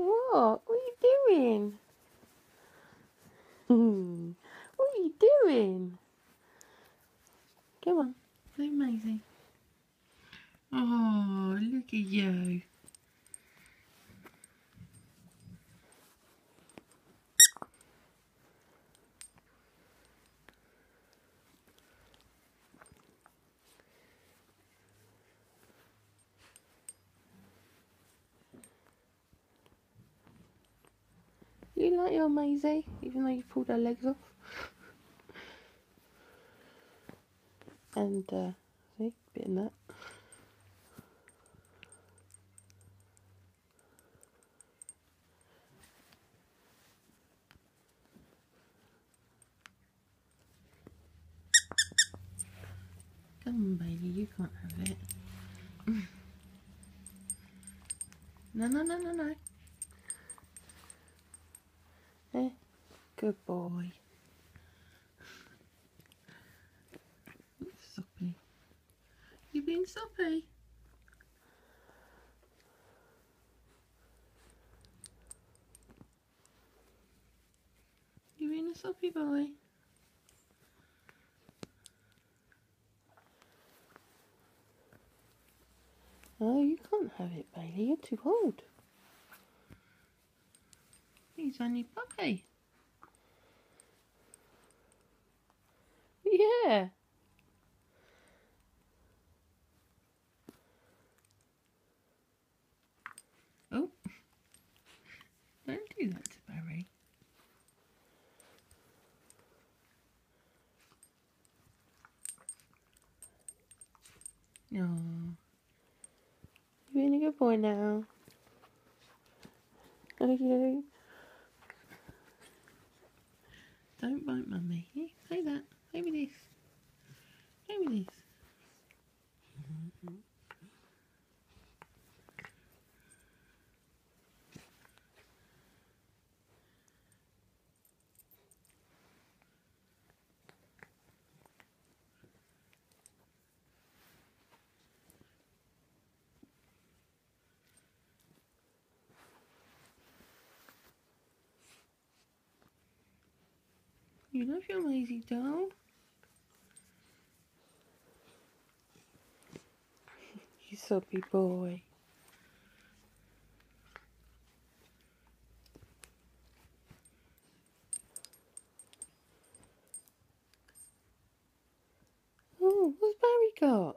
What? What are you doing? Hmm. what are you doing? Come on. Amazing. Oh, look at you. Like your Maisie, even though you pulled her legs off. and, uh, see, bit in that. Come on, baby, you can't have it. no, no, no, no, no. Eh, good boy. Soppy. You being soppy? You being a soppy boy? Oh, you can't have it, Bailey. You're too old. He's only puppy. Yeah. Oh. Don't do that to Barry. No. You're being a good boy now. Okay. Don't bite mummy. You love your lazy doll. you soppy boy. Oh, what's Barry got?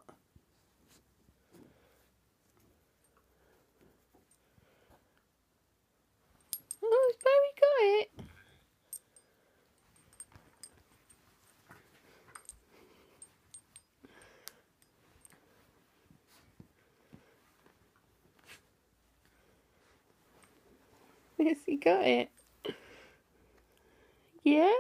Oh, has Barry got it? Yes, he got it. Yeah?